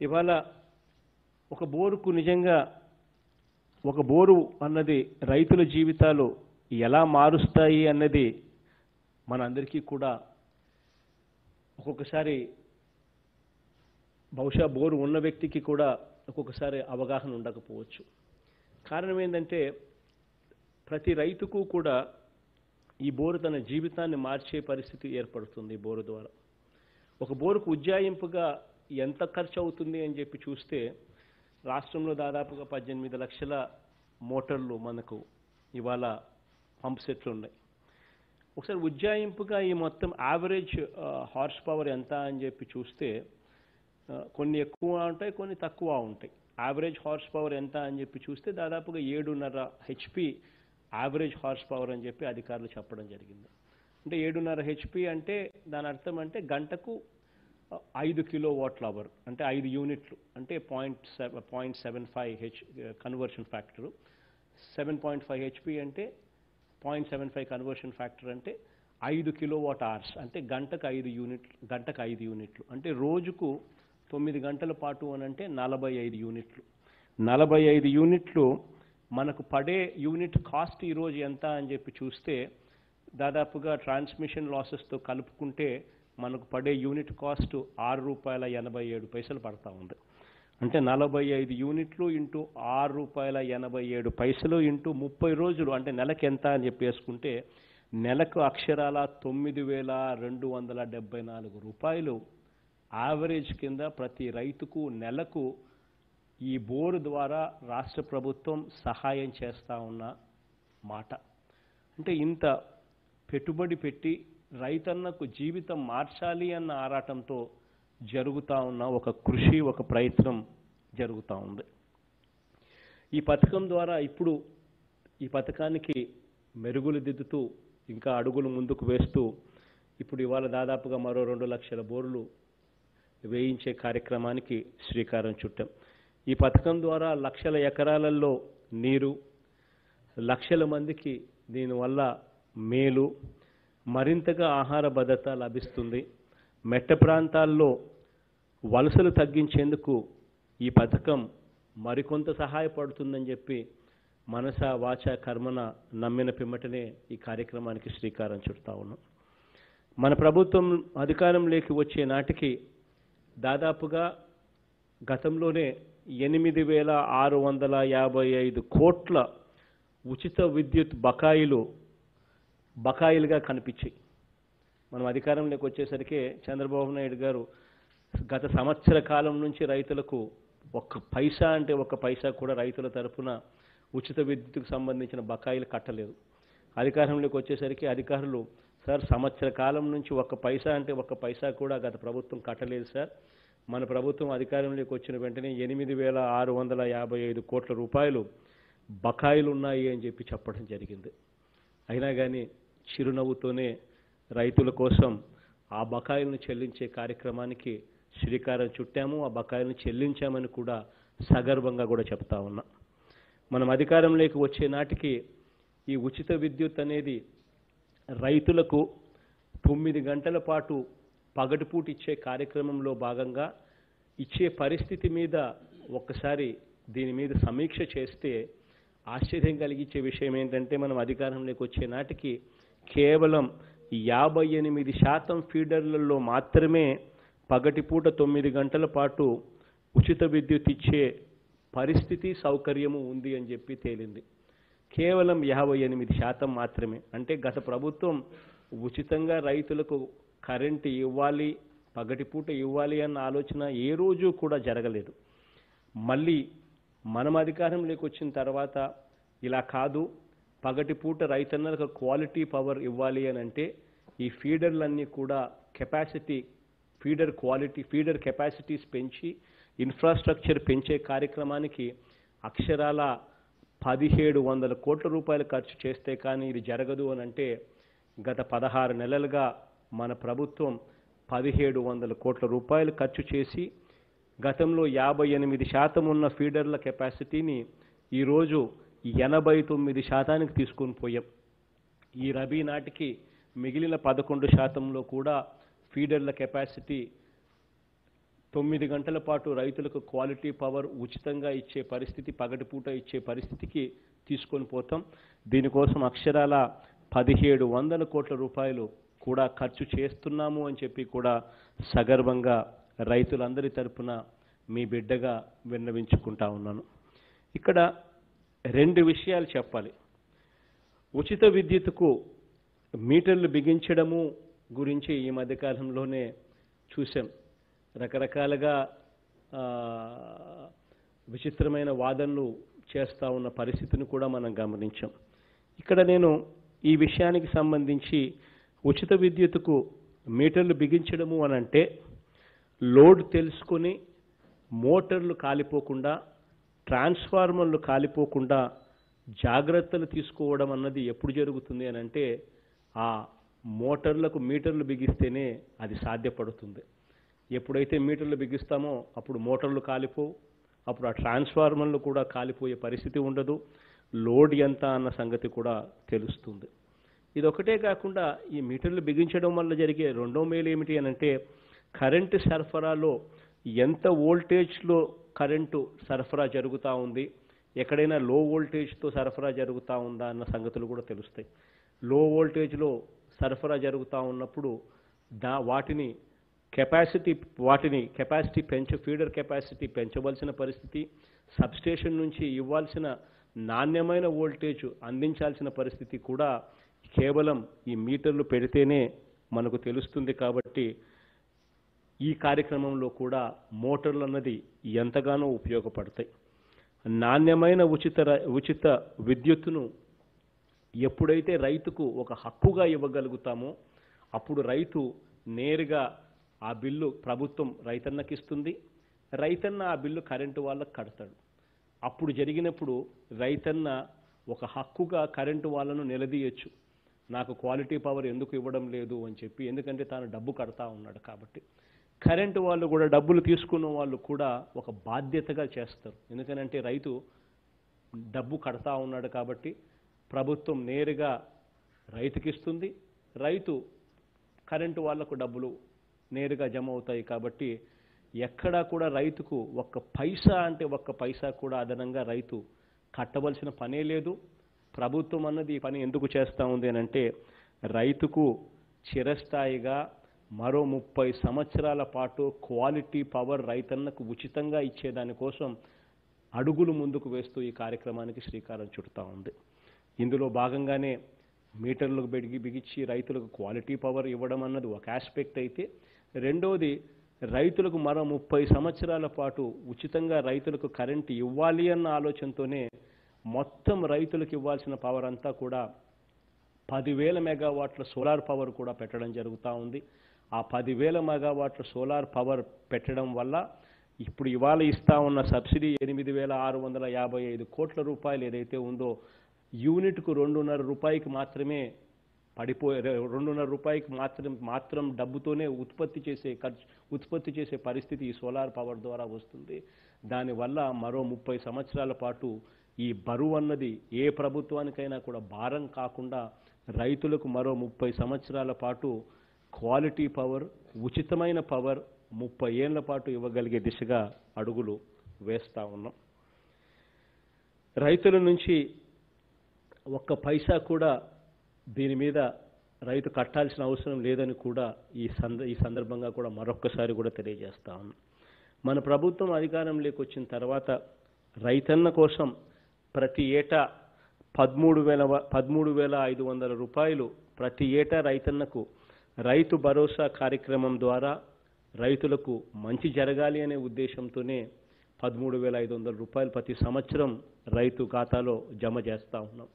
ఇవాళ ఒక బోరుకు నిజంగా ఒక బోరు అన్నది రైతుల జీవితాలు ఎలా మారుస్తాయి అన్నది మనందరికీ కూడా ఒక్కొక్కసారి బహుశా బోరు ఉన్న వ్యక్తికి కూడా ఒక్కొక్కసారి అవగాహన ఉండకపోవచ్చు. కారణం ఏంటంటే ప్రతి రైతుకు కూడా ఈ బోరు తన జీవితాన్ని మార్చే పరిస్థితి ఏర్పడుతుంది బోరు ద్వారా. ఒక బోరుకు ఉజ్జాయింపుగా ఎంత ఖర్చు అవుతుంది అని చెప్పి చూస్తే రాష్ట్రంలో దాదాపుగా పద్దెనిమిది లక్షల మోటార్లు మనకు ఇవాళ పంప్ సెట్లు ఉన్నాయి. ఒకసారి ఉజ్జాయింపుగా ఈ మొత్తం యావరేజ్ హార్స్ పవర్ ఎంత అని చెప్పి చూస్తే కొన్ని ఎక్కువ ఉంటాయి కొన్ని తక్కువ ఉంటాయి. యావరేజ్ హార్స్ పవర్ ఎంత అని చెప్పి చూస్తే దాదాపుగా ఏడున్నర హెచ్పి యావరేజ్ హార్స్ పవర్ అని చెప్పి అధికారులు చెప్పడం జరిగింది. అంటే ఏడున్నర హెచ్పి అంటే దాని అర్థం అంటే గంటకు ఐదు కిలో వాట్ల అవర్ అంటే ఐదు యూనిట్లు అంటే point seven point seven five H conversion factor seven point five HP అంటే point seven five conversion factor అంటే ఐదు కిలో వాట్ అవర్స్ అంటే గంటకు ఐదు యూనిట్లు గంటకు ఐదు యూనిట్లు. అంటే రోజుకు తొమ్మిది గంటల పాటు అని అంటే నలభై ఐదు యూనిట్లు. నలభై ఐదు యూనిట్లు మనకు పడే యూనిట్ కాస్ట్ ఈరోజు ఎంత అని చెప్పి చూస్తే దాదాపుగా ట్రాన్స్మిషన్ లాసెస్తో కలుపుకుంటే మనకు పడే యూనిట్ కాస్ట్ ఆరు రూపాయల ఎనభై ఏడు పైసలు పడతా ఉంది. అంటే నలభై ఐదు యూనిట్లు ఇంటూ ఆరు రూపాయల ఎనభై ఏడు పైసలు ఇంటూ ముప్పై రోజులు అంటే నెలకు ఎంత అని చెప్పేసుకుంటే నెలకు అక్షరాల తొమ్మిది వేల రెండు వందల డెబ్బై నాలుగు రూపాయలు. యావరేజ్ కింద ప్రతి రైతుకు నెలకు ఈ బోరు ద్వారా రాష్ట్ర ప్రభుత్వం సహాయం చేస్తా ఉన్న మాట. అంటే ఇంత పెట్టుబడి పెట్టి రైతన్నకు జీవితం మార్చాలి అన్న ఆరాటంతో జరుగుతూ ఉన్న ఒక కృషి ఒక ప్రయత్నం జరుగుతూ ఉంది. ఈ పథకం ద్వారా ఇప్పుడు ఈ పథకానికి మెరుగులు దిద్దుతూ ఇంకా అడుగులు ముందుకు వేస్తూ ఇప్పుడు ఇవాళ దాదాపుగా మరో రెండు లక్షల బోర్లు వేయించే కార్యక్రమానికి శ్రీకారం చుట్టాం. ఈ పథకం ద్వారా లక్షల ఎకరాలలో నీరు లక్షల మందికి దీనివల్ల మేలు మరింతగా ఆహార భద్రత లభిస్తుంది. మెట్ట ప్రాంతాల్లో వలసలు తగ్గించేందుకు ఈ పథకం మరికొంత సహాయపడుతుందని చెప్పి మనస వాచ కర్మన నమ్మిన పిమ్మటనే ఈ కార్యక్రమానికి శ్రీకారం చుడతా ఉన్నాం. మన ప్రభుత్వం అధికారంలోకి వచ్చే నాటికి దాదాపుగా గతంలోనే ఎనిమిది వేల ఆరు వందల యాభై ఐదు కోట్ల ఉచిత విద్యుత్ బకాయిలు బకాయిలుగా కనిపించాయి. మనం అధికారంలోకి వచ్చేసరికి చంద్రబాబు నాయుడు గారు గత సంవత్సర కాలం నుంచి రైతులకు ఒక్క పైసా అంటే ఒక్క పైసా కూడా రైతుల తరఫున ఉచిత విద్యుత్కు సంబంధించిన బకాయిలు కట్టలేదు. అధికారంలోకి వచ్చేసరికి అధికారులు సార్ సంవత్సర కాలం నుంచి ఒక్క పైసా అంటే ఒక్క పైసా కూడా గత ప్రభుత్వం కట్టలేదు సార్. మన ప్రభుత్వం అధికారంలోకి వచ్చిన వెంటనే ఎనిమిది వేల ఆరు వందల యాభై ఐదు కోట్ల రూపాయలు బకాయిలు ఉన్నాయి అని చెప్పి చెప్పడం జరిగింది. అయినా కానీ చిరునవ్వుతోనే రైతుల కోసం ఆ బకాయిలను చెల్లించే కార్యక్రమానికి శ్రీకారం చుట్టాము ఆ బకాయిలను చెల్లించామని కూడా సగర్వంగా కూడా చెప్తా ఉన్నా. మనం అధికారంలోకి వచ్చే నాటికి ఈ ఉచిత విద్యుత్ అనేది రైతులకు తొమ్మిది గంటల పాటు పగటిపూట ఇచ్చే కార్యక్రమంలో భాగంగా ఇచ్చే పరిస్థితి మీద ఒక్కసారి దీని మీద సమీక్ష చేస్తే ఆశ్చర్యం కలిగించే విషయం ఏంటంటే మనం అధికారంలోకి వచ్చే నాటికి కేవలం యాభై ఎనిమిది శాతం ఫీడర్లలో మాత్రమే పగటిపూట తొమ్మిది గంటల పాటు ఉచిత విద్యుత్ ఇచ్చే పరిస్థితి సౌకర్యము ఉంది అని చెప్పి తేలింది. కేవలం యాభై ఎనిమిది శాతం మాత్రమే. అంటే గత ప్రభుత్వం ఉచితంగా రైతులకు కరెంటు ఇవ్వాలి పగటిపూట ఇవ్వాలి అన్న ఆలోచన ఏ రోజు కూడా జరగలేదు. మళ్ళీ మనం అధికారంలోకి వచ్చిన తర్వాత ఇలా కాదు పగటిపూట రైతన్నలకు క్వాలిటీ పవర్ ఇవ్వాలి అని అంటే ఈ ఫీడర్లన్నీ కూడా capacity feeder quality feeder capacities పెంచి ఇన్ఫ్రాస్ట్రక్చర్ పెంచే కార్యక్రమానికి అక్షరాల పదిహేడు వందల కోట్ల రూపాయలు ఖర్చు చేస్తే కానీ ఇది జరగదు అని అంటే గత పదహారు నెలలుగా మన ప్రభుత్వం పదిహేడు వందల కోట్ల రూపాయలు ఖర్చు చేసి గతంలో యాభై ఎనిమిది శాతం ఉన్న ఫీడర్ల కెపాసిటీని ఈరోజు ఎనభై తొమ్మిది శాతానికి తీసుకొని పోయాం. ఈ రబీ నాటికి మిగిలిన పదకొండు శాతంలో కూడా ఫీడర్ల కెపాసిటీ తొమ్మిది గంటల పాటు రైతులకు క్వాలిటీ పవర్ ఉచితంగా ఇచ్చే పరిస్థితి పగటిపూట ఇచ్చే పరిస్థితికి తీసుకొని పోతాం. దీనికోసం అక్షరాల పదిహేడు వందల కోట్ల రూపాయలు కూడా ఖర్చు చేస్తున్నాము అని చెప్పి కూడా సగర్వంగా రైతులందరి తరపున మీ బిడ్డగా విన్నవించుకుంటా ఉన్నాను. ఇక్కడ రెండు విషయాలు చెప్పాలి. ఉచిత విద్యుత్తుకు మీటర్లు బిగించడము గురించి ఈ మధ్యకాలంలోనే చూసాం రకరకాలుగా విచిత్రమైన వాదనలు చేస్తూ ఉన్న పరిస్థితిని కూడా మనం గమనించాం. ఇక్కడ నేను ఈ విషయానికి సంబంధించి ఉచిత విద్యుత్కు మీటర్లు బిగించడము అని అంటే లోడ్ తెలుసుకొని మోటార్లు కాలిపోకుండా ట్రాన్స్ఫార్మర్లు కాలిపోకుండా జాగ్రత్తలు తీసుకోవడం అన్నది ఎప్పుడు జరుగుతుంది అని అంటే ఆ మోటార్లకు మీటర్లు బిగిస్తేనే అది సాధ్యపడుతుంది. ఎప్పుడైతే మీటర్లు బిగిస్తామో అప్పుడు మోటార్లు కాలిపోవు అప్పుడు ఆ ట్రాన్స్ఫార్మర్లు కూడా కాలిపోయే పరిస్థితి ఉండదు. లోడ్ ఎంత అన్న సంగతి కూడా తెలుస్తుంది. ఇది ఒకటే కాకుండా ఈ మీటర్లు బిగించడం వల్ల జరిగే రెండో మేలు ఏమిటి అని అంటే కరెంటు సరఫరాలో ఎంత వోల్టేజ్లో కరెంటు సరఫరా జరుగుతూ ఉంది ఎక్కడైనా లో వోల్టేజ్తో సరఫరా జరుగుతూ ఉందా అన్న సంగతులు కూడా తెలుస్తాయి. లో వోల్టేజ్లో సరఫరా జరుగుతూ ఉన్నప్పుడు దా వాటిని కెపాసిటీ వాటిని కెపాసిటీ పెంచ ఫీడర్ కెపాసిటీ పెంచవలసిన పరిస్థితి సబ్స్టేషన్ నుంచి ఇవ్వాల్సిన నాణ్యమైన వోల్టేజ్ అందించాల్సిన పరిస్థితి కూడా కేవలం ఈ మీటర్లు పెడితేనే మనకు తెలుస్తుంది కాబట్టి ఈ కార్యక్రమంలో కూడా మోటార్లు అన్నది ఎంతగానో ఉపయోగపడతాయి. నాణ్యమైన ఉచిత ఉచిత విద్యుత్తును ఎప్పుడైతే రైతుకు ఒక హక్కుగా ఇవ్వగలుగుతామో అప్పుడు రైతు నేరుగా ఆ బిల్లు ప్రభుత్వం రైతన్నకి ఇస్తుంది. రైతన్న ఆ బిల్లు కరెంటు వాళ్ళకి కడతాడు. అప్పుడు జరిగినప్పుడు రైతన్న ఒక హక్కుగా కరెంటు వాళ్ళను నిలదీయచ్చు. నాకు క్వాలిటీ పవర్ ఎందుకు ఇవ్వడం లేదు అని చెప్పి ఎందుకంటే తాను డబ్బు కడతా ఉన్నాడు కాబట్టి. కరెంటు వాళ్ళు కూడా డబ్బులు తీసుకున్న వాళ్ళు కూడా ఒక బాధ్యతగా చేస్తారు. ఎందుకనంటే రైతు డబ్బు కడతా ఉన్నాడు కాబట్టి ప్రభుత్వం నేరుగా రైతుకి ఇస్తుంది రైతు కరెంటు వాళ్ళకు డబ్బులు నేరుగా జమ అవుతాయి కాబట్టి ఎక్కడా కూడా రైతుకు ఒక్క పైసా అంటే ఒక్క పైసా కూడా అదనంగా రైతు కట్టవలసిన పనే లేదు. ప్రభుత్వం అన్నది ఈ పని ఎందుకు చేస్తూ ఉంది అని అంటే రైతుకు చిరస్థాయిగా మరో ముప్పై సంవత్సరాల పాటు క్వాలిటీ పవర్ రైతన్నకు ఉచితంగా ఇచ్చేదానికోసం అడుగులు ముందుకు వేస్తూ ఈ కార్యక్రమానికి శ్రీకారం చుడతా ఉంది. ఇందులో భాగంగానే మీటర్లకు బెడిగి బిగించి రైతులకు క్వాలిటీ పవర్ ఇవ్వడం అన్నది ఒక ఆస్పెక్ట్ అయితే రెండోది రైతులకు మరో ముప్పై సంవత్సరాల పాటు ఉచితంగా రైతులకు కరెంటు ఇవ్వాలి అన్న ఆలోచనతోనే మొత్తం రైతులకు ఇవ్వాల్సిన పవర్ అంతా కూడా పదివేల మెగావాట్ల సోలార్ పవర్ కూడా పెట్టడం జరుగుతూ ఉంది. ఆ పదివేల మెగావాట్ల సోలార్ పవర్ పెట్టడం వల్ల ఇప్పుడు ఇవాళ ఇస్తా ఉన్న సబ్సిడీ ఎనిమిది వేల ఆరు వందల యాభై ఐదు కోట్ల రూపాయలు ఏదైతే ఉందో యూనిట్కు రెండున్నర రూపాయికి మాత్రమే పడిపోయే రెండున్నర రూపాయికి మాత్రం మాత్రం డబ్బుతోనే ఉత్పత్తి చేసే ఖర్చు ఉత్పత్తి చేసే పరిస్థితి ఈ సోలార్ పవర్ ద్వారా వస్తుంది. దానివల్ల మరో ముప్పై సంవత్సరాల పాటు ఈ బరువు అన్నది ఏ ప్రభుత్వానికైనా కూడా భారం కాకుండా రైతులకు మరో ముప్పై సంవత్సరాల పాటు క్వాలిటీ పవర్ ఉచితమైన పవర్ ముప్పై ఏళ్ళ పాటు ఇవ్వగలిగే దిశగా అడుగులు వేస్తూ ఉన్నాం. రైతుల నుంచి ఒక్క పైసా కూడా దీని మీద రైతు కట్టాల్సిన అవసరం లేదని కూడా ఈ సంద ఈ సందర్భంగా కూడా మరొక్కసారి కూడా తెలియజేస్తా ఉన్నాం. మన ప్రభుత్వం అధికారంలోకి వచ్చిన తర్వాత రైతన్న కోసం ప్రతి ఏటా పదమూడు వేల వ- పదమూడు వేల ఐదు వందల రూపాయలు ప్రతి ఏటా రైతన్నకు రైతు భరోసా కార్యక్రమం ద్వారా రైతులకు మంచి జరగాలి అనే ఉద్దేశంతోనే పదమూడు వేల ఐదు వందల రూపాయలు ప్రతి సంవత్సరం రైతు ఖాతాలో జమ చేస్తూ ఉన్నాం.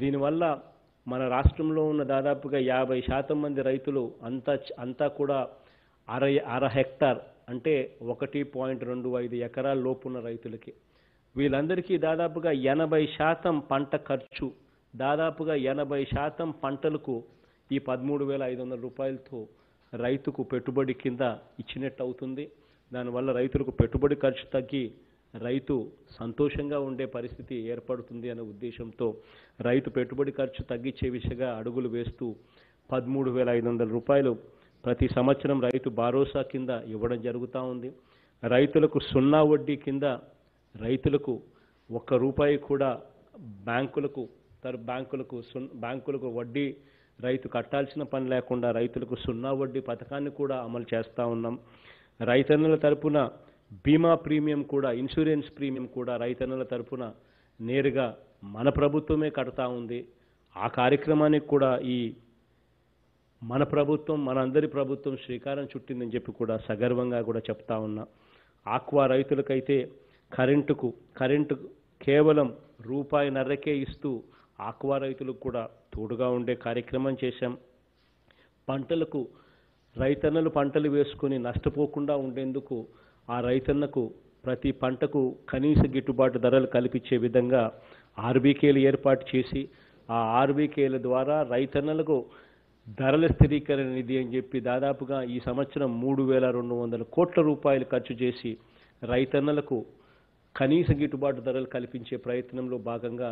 దీనివల్ల మన రాష్ట్రంలో ఉన్న దాదాపుగా యాభై శాతం మంది రైతులు అంతా అంతా కూడా అర అర హెక్టార్ అంటే ఒకటి పాయింట్ రెండు ఐదు ఎకరాల లోపున్న రైతులకి. వీళ్ళందరికీ దాదాపుగా ఎనభై శాతం పంట ఖర్చు దాదాపుగా ఎనభై శాతం పంటలకు ఈ పదమూడు వేల ఐదు వందల రూపాయలతో రైతుకు పెట్టుబడి కింద ఇచ్చినట్టు అవుతుంది దానివల్ల రైతులకు పెట్టుబడి ఖర్చు తగ్గి రైతు సంతోషంగా ఉండే పరిస్థితి ఏర్పడుతుంది అనే ఉద్దేశంతో రైతు పెట్టుబడి ఖర్చు తగ్గించే విషయంగా అడుగులు వేస్తూ పదమూడు వేల ఐదు వందల రూపాయలు ప్రతి సంవత్సరం రైతు భరోసా కింద ఇవ్వడం జరుగుతూ ఉంది. రైతులకు సున్నా వడ్డీ కింద రైతులకు ఒక్క రూపాయి కూడా బ్యాంకులకు తర్ బ్యాంకులకు సున్ బ్యాంకులకు వడ్డీ రైతు కట్టాల్సిన పని లేకుండా రైతులకు సున్నా వడ్డీ పథకాన్ని కూడా అమలు చేస్తూ ఉన్నాం. రైతన్నుల తరపున బీమా ప్రీమియం కూడా ఇన్సూరెన్స్ ప్రీమియం కూడా రైతన్నుల తరపున నేరుగా మన ప్రభుత్వమే కడతా ఉంది. ఆ కార్యక్రమానికి కూడా ఈ మన ప్రభుత్వం మనందరి ప్రభుత్వం శ్రీకారం చుట్టిందని చెప్పి కూడా సగర్వంగా కూడా చెప్తా ఉన్నా. ఆక్వా రైతులకైతే కరెంటుకు కరెంటు కేవలం రూపాయి నర్రకే ఇస్తూ ఆక్వా రైతులకు కూడా తోడుగా ఉండే కార్యక్రమం చేశాం. పంటలకు రైతన్నలు పంటలు వేసుకొని నష్టపోకుండా ఉండేందుకు ఆ రైతన్నకు ప్రతి పంటకు కనీస గిట్టుబాటు ధరలు కల్పించే విధంగా ఆర్బీకేలు ఏర్పాటు చేసి ఆ ఆర్బీకేల ద్వారా రైతన్నలకు ధరల స్థిరీకరణ నిధి అని చెప్పి దాదాపుగా ఈ సంవత్సరం మూడు వేల రెండు వందల కోట్ల రూపాయలు ఖర్చు చేసి రైతన్నలకు కనీస గిట్టుబాటు ధరలు కల్పించే ప్రయత్నంలో భాగంగా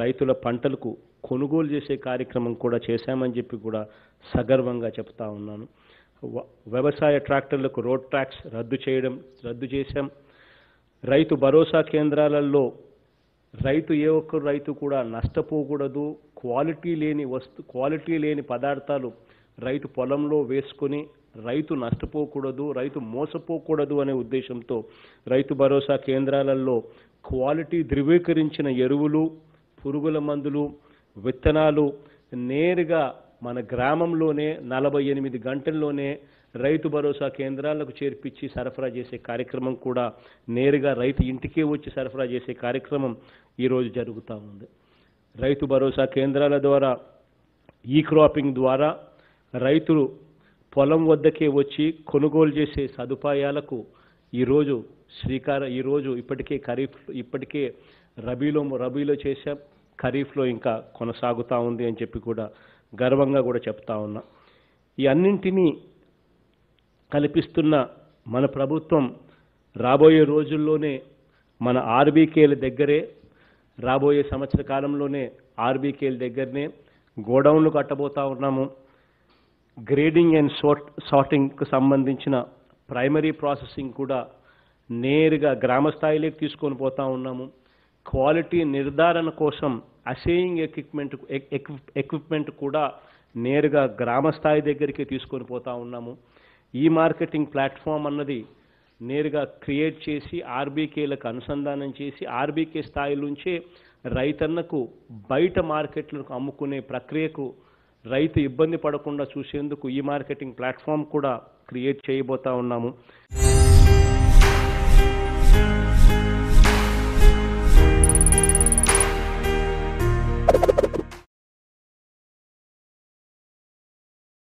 రైతుల పంటలకు కొనుగోలు చేసే కార్యక్రమం కూడా చేశామని చెప్పి కూడా సగర్వంగా చెప్తా ఉన్నాను. వ్యవసాయ ట్రాక్టర్లకు రోడ్ ట్యాక్స్ రద్దు చేయడం రద్దు చేశాం. రైతు భరోసా కేంద్రాలలో రైతు ఏ ఒక్క రైతు కూడా నష్టపోకూడదు. క్వాలిటీ లేని వస్తు క్వాలిటీ లేని పదార్థాలు రైతు పొలంలో వేసుకొని రైతు నష్టపోకూడదు రైతు మోసపోకూడదు అనే ఉద్దేశంతో రైతు భరోసా కేంద్రాలలో క్వాలిటీ ధృవీకరించిన ఎరువులు పురుగుల మందులు విత్తనాలు నేరుగా మన గ్రామంలోనే నలభై ఎనిమిది గంటల్లోనే రైతు భరోసా కేంద్రాలకు చేర్పించి సరఫరా చేసే కార్యక్రమం కూడా నేరుగా రైతు ఇంటికే వచ్చి సరఫరా చేసే కార్యక్రమం ఈరోజు జరుగుతూ ఉంది. రైతు భరోసా కేంద్రాల ద్వారా ఈ క్రాపింగ్ ద్వారా రైతులు పొలం వద్దకే వచ్చి కొనుగోలు చేసే సదుపాయాలకు ఈరోజు శ్రీకార ఈరోజు ఇప్పటికే ఖరీఫ్ ఇప్పటికే రబీలో రబీలో చేశాం. ఖరీఫ్లో ఇంకా కొనసాగుతూ ఉంది అని చెప్పి కూడా గర్వంగా కూడా చెప్తా ఉన్నా. ఈ అన్నింటినీ కల్పిస్తున్న మన ప్రభుత్వం రాబోయే రోజుల్లోనే మన ఆర్బీకేల దగ్గరే రాబోయే సంవత్సర కాలంలోనే ఆర్బీకేల దగ్గరనే గోడౌన్లు కట్టబోతా ఉన్నాము. గ్రేడింగ్ అండ్ సార్ట్ సార్టింగ్కు సంబంధించిన ప్రైమరీ ప్రాసెసింగ్ కూడా నేరుగా గ్రామ స్థాయిలోకి తీసుకొని పోతా ఉన్నాము. క్వాలిటీ నిర్ధారణ కోసం అసేయింగ్ ఎక్విప్మెంట్ ఎక్విప్మెంట్ కూడా నేరుగా గ్రామ స్థాయి దగ్గరికి తీసుకొని పోతా ఉన్నాము. ఈ మార్కెటింగ్ ప్లాట్ఫామ్ అన్నది నేరుగా క్రియేట్ చేసి ఆర్బీకేలకు అనుసంధానం చేసి ఆర్బీకే స్థాయి నుంచే రైతన్నకు బయట మార్కెట్లకు అమ్ముకునే ప్రక్రియకు రైతు ఇబ్బంది పడకుండా చూసేందుకు ఈ మార్కెటింగ్ ప్లాట్ఫామ్ కూడా క్రియేట్ చేయబోతా ఉన్నాము.